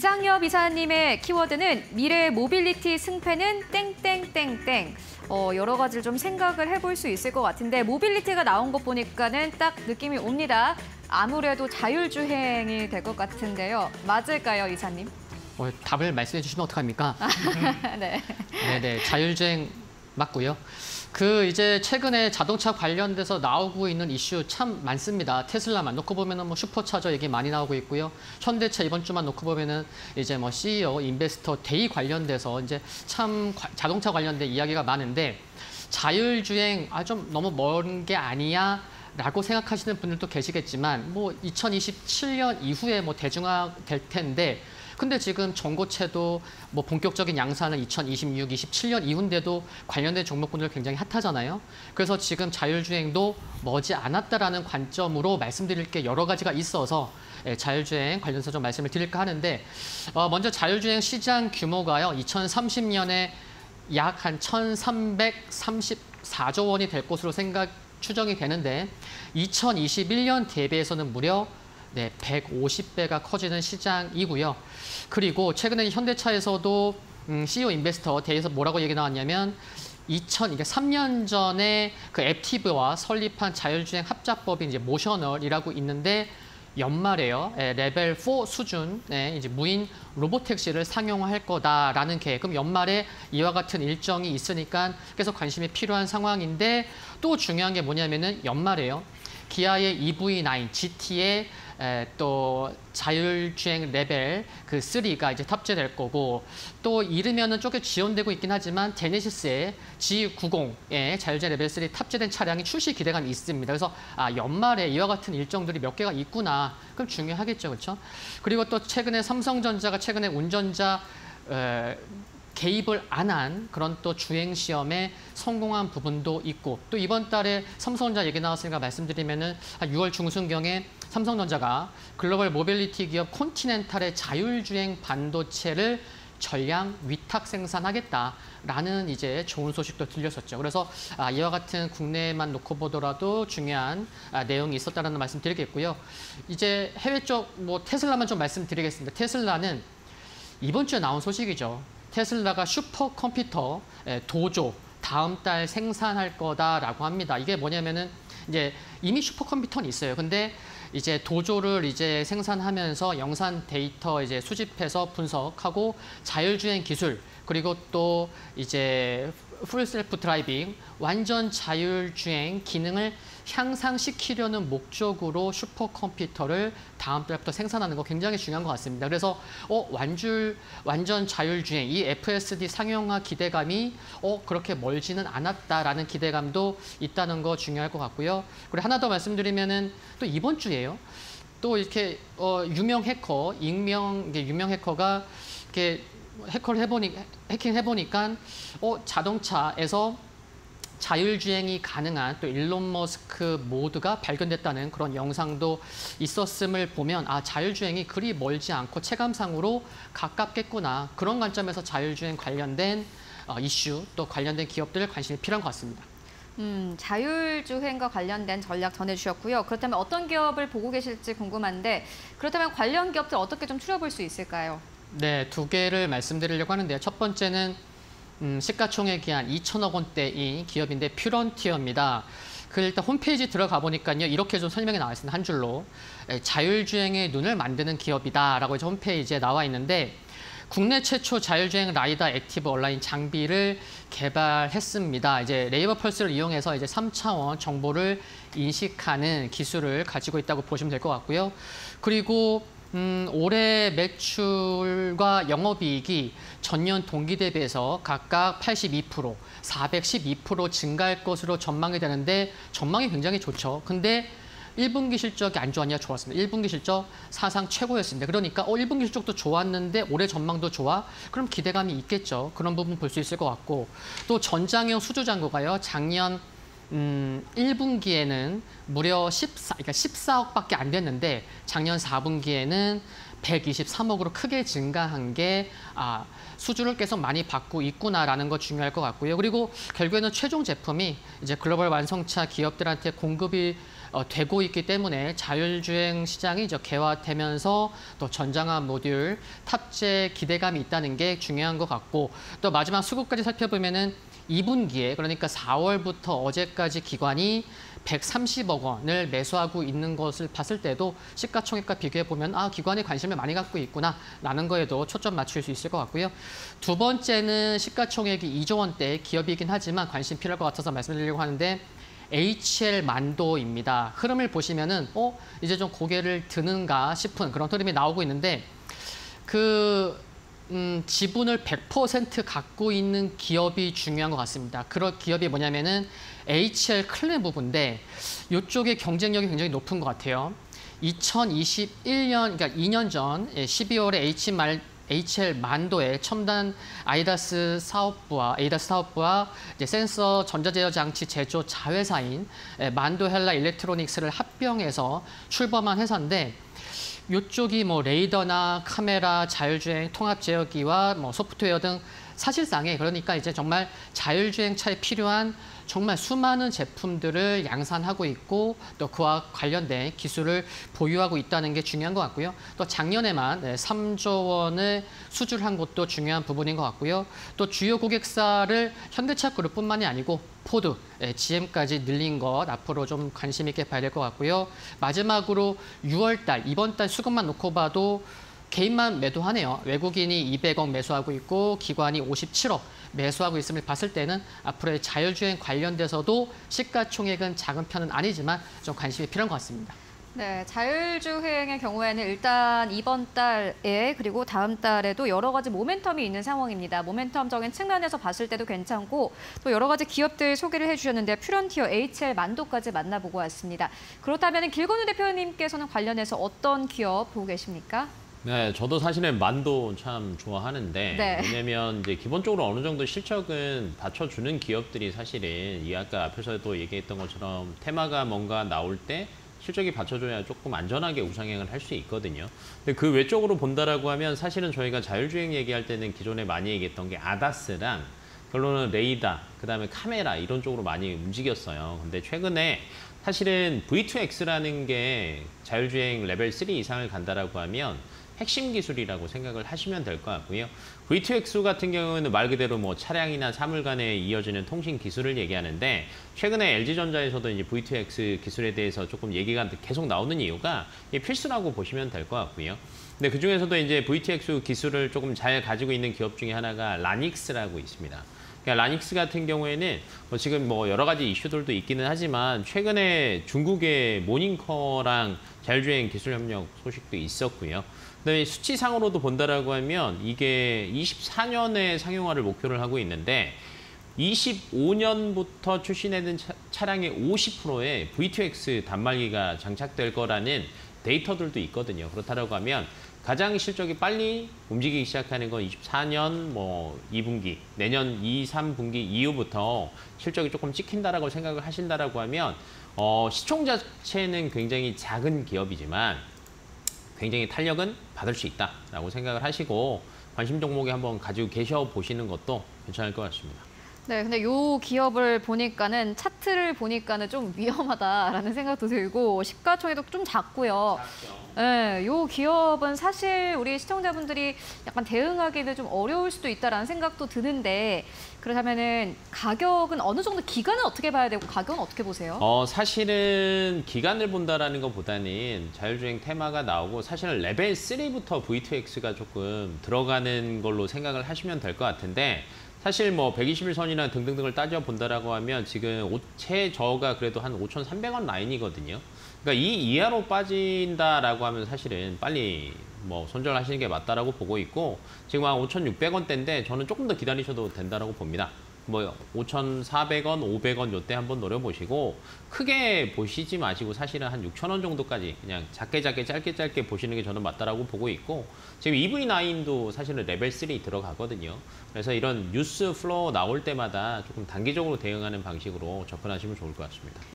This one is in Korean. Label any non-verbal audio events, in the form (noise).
이상엽 이사님의 키워드는 미래 모빌리티 승패는 땡땡땡땡. 어, 여러 가지를 좀 생각을 해볼 수 있을 것 같은데 mobility가 나온 것 보니까는 딱 느낌이 옵니다. 아무래도 자율주행이 될 것 같은데요. 맞을까요, 이사님? 어, 답을 말씀해 주시면 어떡합니까? (laughs) 네. 네네, 자율주행 맞고요. 그 이제 최근에 자동차 관련돼서 나오고 있는 이슈 참 많습니다. 테슬라만 놓고 보면은 뭐 슈퍼차저 얘기 많이 나오고 있고요. 현대차 이번 주만 놓고 보면은 이제 뭐 CEO, investor day 관련돼서 이제 참 과- 자동차 관련된 이야기가 많은데 자율주행 아 좀 너무 먼 게 아니야. 라고 생각하시는 분들도 계시겠지만 뭐 2027년 이후에 뭐 대중화 될 텐데 근데 지금 전고체도 뭐 본격적인 양산은 2026, 27년 이후인데도 관련된 종목군들 굉장히 핫하잖아요. 그래서 지금 자율주행도 머지 않았다라는 관점으로 말씀드릴 게 여러 가지가 있어서 예, 자율주행 관련해서 좀 말씀을 드릴까 하는데 어, 먼저 자율주행 시장 규모가요. 2030년에 약 한 1,334조 원이 될 것으로 생각 추정이 되는데 2021년 대비해서는 무려 네, 150배가 커지는 시장이고요. 그리고 최근에 현대차에서도 음, CEO 인베스터 대회에서 뭐라고 얘기 나왔냐면 2000, 이게 3년 전에 그 앱티브와 설립한 자율주행 합작법인 이제 모셔널이라고 있는데 연말에요. 예, 레벨 4 수준 예, 이제 무인 robotaxi를 상용화할 거다라는 계획. 그럼 연말에 이와 같은 일정이 있으니까 계속 관심이 필요한 상황인데 또 중요한 게 뭐냐면은 연말에요. 기아의 EV9 GT에 에, 또 자율주행 레벨 그 3가 이제 탑재될 거고 또 이르면은 조금 지원되고 있긴 하지만 제네시스의 G90에 자율주행 레벨 3 탑재된 차량이 출시 기대감이 있습니다. 그래서 아 연말에 이와 같은 일정들이 몇 개가 있구나. 그럼 중요하겠죠, 그렇죠? 그리고 또 최근에 삼성전자가 최근에 운전자 에, 개입을 안 한 그런 또 주행 시험에 성공한 부분도 있고 또 이번 달에 삼성전자 얘기 나왔으니까 말씀드리면은 한 6월 중순경에 삼성전자가 글로벌 모빌리티 기업 콘티넨탈의 자율주행 반도체를 전량 위탁 생산하겠다라는 이제 좋은 소식도 들렸었죠. 그래서 아, 이와 같은 국내만 놓고 보더라도 중요한 아, 내용이 있었다라는 말씀 드리겠고요. 이제 해외 쪽 뭐 테슬라만 좀 말씀드리겠습니다. 테슬라는 이번 주에 나온 소식이죠. 테슬라가 슈퍼컴퓨터 예, 도조 다음 달 생산할 거다라고 합니다. 이게 뭐냐면은 이제 이미 슈퍼컴퓨터는 있어요. 근데 이제 도조를 이제 생산하면서 영상 데이터 이제 수집해서 분석하고 자율주행 기술 그리고 또 이제 full self driving 완전 자율주행 기능을 향상시키려는 목적으로 슈퍼컴퓨터를 다음 달부터 생산하는 거 굉장히 중요한 것 같습니다. 그래서 어 완줄 완전 자율주행 이 FSD 상용화 기대감이 어 그렇게 멀지는 않았다라는 기대감도 있다는 거 중요할 것 같고요. 그리고 하나 더 말씀드리면은 또 이번 주에요. 또 이렇게 어 유명 해커 익명 유명 해커가 이렇게 해커를 해보니 해킹 해보니까 어 자동차에서 자율주행이 가능한 또 일론 머스크 모드가 발견됐다는 그런 영상도 있었음을 보면 아 자율주행이 그리 멀지 않고 체감상으로 가깝겠구나 그런 관점에서 자율주행 관련된 어, 이슈 또 관련된 기업들 관심이 필요한 것 같습니다. 음, 자율주행과 관련된 전략 전해주셨고요. 그렇다면 어떤 기업을 보고 계실지 궁금한데 그렇다면 관련 기업들 어떻게 좀 추려볼 수 있을까요? 네, 두 개를 말씀드리려고 하는데요. 첫 번째는 음, 시가총액이 한 2천억 원대인 기업인데 퓨런티어입니다. 그 일단 홈페이지 들어가 보니까요 이렇게 좀 설명이 나와 있습니다 한 줄로 에, 자율주행의 눈을 만드는 기업이다라고 이제 홈페이지에 나와 있는데 국내 최초 자율주행 LiDAR active align 장비를 개발했습니다. 이제 레이저 펄스를 이용해서 이제 3차원 정보를 인식하는 기술을 가지고 있다고 보시면 될 것 같고요. 그리고 음, 올해 매출과 영업이익이 전년 동기 대비해서 각각 82%, 412% 증가할 것으로 전망이 되는데 전망이 굉장히 좋죠. 근데 1분기 실적이 안 좋았냐 좋았습니다. 1분기 실적 사상 최고였습니다. 그러니까 어 1분기 실적도 좋았는데 올해 전망도 좋아? 그럼 기대감이 있겠죠. 그런 부분 볼 수 있을 것 같고 또 전장형 수주 잔고가요. 작년 음, 1분기에는 무려 14, 그러니까 14억밖에 안 됐는데 작년 4분기에는 123억으로 크게 증가한 게 아, 수주를 계속 많이 받고 있구나라는 거 중요할 것 같고요. 그리고 결국에는 최종 제품이 이제 글로벌 완성차 기업들한테 공급이 어, 되고 있기 때문에 자율주행 시장이 이제 개화되면서 또 전장화 모듈 탑재 기대감이 있다는 게 중요한 것 같고 또 마지막 수급까지 살펴보면은 2분기에 그러니까 4월부터 어제까지 기관이 130억 원을 매수하고 있는 것을 봤을 때도 시가총액과 비교해 보면 아 기관이 관심을 많이 갖고 있구나라는 거에도 초점 맞출 수 있을 것 같고요. 두 번째는 시가총액이 2조 원대 기업이긴 하지만 관심 필요할 것 같아서 말씀드리려고 하는데 HL 만도입니다. 흐름을 보시면은 어 이제 좀 고개를 드는가 싶은 그런 흐름이 나오고 있는데 그 음, 지분을 100% 갖고 있는 기업이 중요한 것 같습니다. 그런 기업이 뭐냐면은 HL 클레무브인데 이쪽의 경쟁력이 굉장히 높은 것 같아요. 2021년, 그러니까 2년 전 12월에 H 말 HL 만도의 첨단 ADAS 사업부와 ADAS 사업부와 이제 센서 전자제어 장치 제조 자회사인 에, 만도 헬라 일렉트로닉스를 합병해서 출범한 회사인데 이쪽이 뭐 레이더나 카메라, 자율주행 통합 제어기와 뭐 소프트웨어 등 사실상에 그러니까 이제 정말 자율주행 차에 필요한 정말 수많은 제품들을 양산하고 있고 또 그와 관련된 기술을 보유하고 있다는 게 중요한 것 같고요. 또 작년에만 네, 3조 원을 수출한 것도 중요한 부분인 것 같고요. 또 주요 고객사를 현대차 그룹뿐만이 아니고 포드, 예, GM까지 늘린 것 앞으로 좀 관심 있게 봐야 될 것 같고요. 마지막으로 6월 달, 이번 달 수급만 놓고 봐도 개인만 매도하네요. 외국인이 200억 매수하고 있고 기관이 57억 매수하고 있음을 봤을 때는 앞으로의 자율주행 관련돼서도 시가총액은 작은 편은 아니지만 좀 관심이 필요한 것 같습니다. 네, 자율주행의 경우에는 일단 이번 달에 그리고 다음 달에도 여러 가지 모멘텀이 있는 상황입니다. 모멘텀적인 측면에서 봤을 때도 괜찮고 또 여러 가지 기업들 소개를 해주셨는데 퓨런티어 HL 만도까지 만나보고 왔습니다. 그렇다면 길건우 대표님께서는 관련해서 어떤 기업 보고 계십니까? 네, 저도 사실은 만도 참 좋아하는데 네. 왜냐면 이제 기본적으로 어느 정도 실적은 받쳐주는 기업들이 사실은 이 아까 앞에서도 얘기했던 것처럼 테마가 뭔가 나올 때 실적이 받쳐줘야 조금 안전하게 우상향을 할 수 있거든요. 근데 그 외적으로 본다라고 하면 사실은 저희가 자율주행 얘기할 때는 기존에 많이 얘기했던 게 아다스랑 결론은 레이다, 그 다음에 카메라 이런 쪽으로 많이 움직였어요. 근데 최근에 사실은 V2X라는 게 자율주행 레벨 3 이상을 간다라고 하면 핵심 기술이라고 생각을 하시면 될 것 같고요. V2X 같은 경우는 말 그대로 뭐 차량이나 사물 간에 이어지는 통신 기술을 얘기하는데 최근에 LG전자에서도 이제 V2X 기술에 대해서 조금 얘기가 계속 나오는 이유가 필수라고 보시면 될 것 같고요. 근데 그 중에서도 이제 V2X 기술을 조금 잘 가지고 있는 기업 중에 하나가 라닉스라고 있습니다. 그러니까 라닉스 같은 경우에는 뭐 지금 뭐 여러 가지 이슈들도 있기는 하지만 최근에 중국의 모닝커랑 자율주행 기술 협력 소식도 있었고요. 그다음에 수치상으로도 본다라고 하면 이게 24년에 상용화를 목표를 하고 있는데 25년부터 출시되는 차, 차량의 50%에 V2X 단말기가 장착될 거라는 데이터들도 있거든요. 그렇다고 하면 가장 실적이 빨리 움직이기 시작하는 건 24년 뭐 2분기, 내년 2, 3분기 이후부터 실적이 조금 찍힌다라고 생각을 하신다라고 하면 어, 시총 자체는 굉장히 작은 기업이지만 굉장히 탄력은 받을 수 있다라고 생각을 하시고 관심 종목에 한번 가지고 계셔 보시는 것도 괜찮을 것 같습니다. 네, 근데 요 기업을 보니까는 차트를 보니까는 좀 위험하다라는 생각도 들고 시가총액도 좀 작고요. 네, 요 기업은 사실 우리 시청자분들이 약간 대응하기는 좀 어려울 수도 있다라는 생각도 드는데 그렇다면은 가격은 어느 정도 기간은 어떻게 봐야 되고 가격은 어떻게 보세요? 어, 사실은 기간을 본다라는 것보다는 자율주행 테마가 나오고 사실은 레벨 3부터 V2X가 조금 들어가는 걸로 생각을 하시면 될 것 같은데 사실 뭐 121선이나 등등등을 따져 본다라고 하면 지금 최저가 그래도 한 5,300원 라인이거든요. 그러니까 이 이하로 빠진다라고 하면 사실은 빨리 뭐 손절하시는 게 맞다라고 보고 있고 지금 한 5,600원대인데 저는 조금 더 기다리셔도 된다라고 봅니다. 뭐 5,400원, 500원 요때 한번 노려보시고 크게 보시지 마시고 사실은 한 6,000원 정도까지 그냥 작게 작게 짧게 짧게 보시는 게 저는 맞다라고 보고 있고 지금 EV9도 사실은 레벨 3 들어가거든요. 그래서 이런 news flow 나올 때마다 조금 단기적으로 대응하는 방식으로 접근하시면 좋을 것 같습니다.